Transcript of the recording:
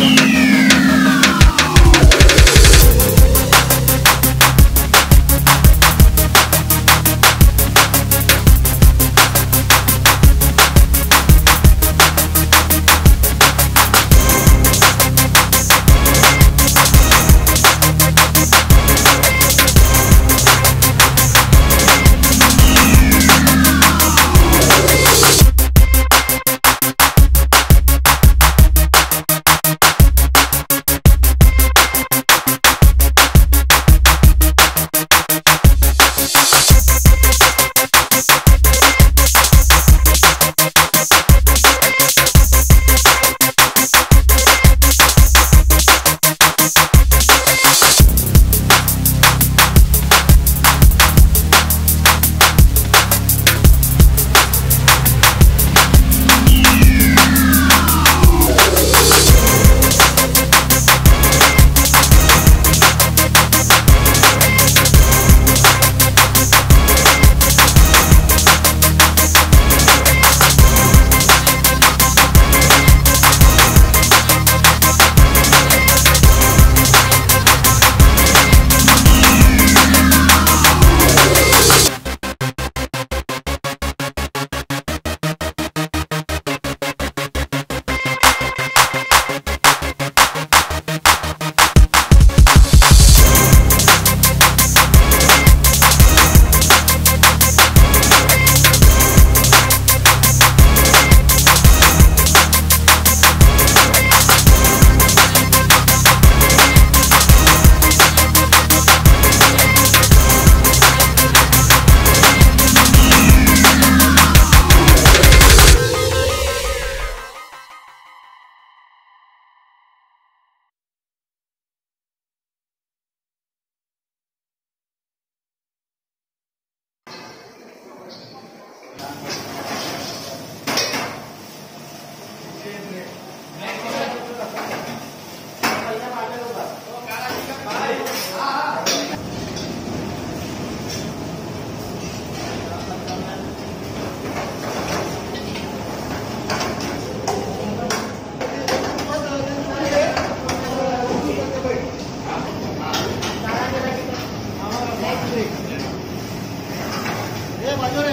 Musik É,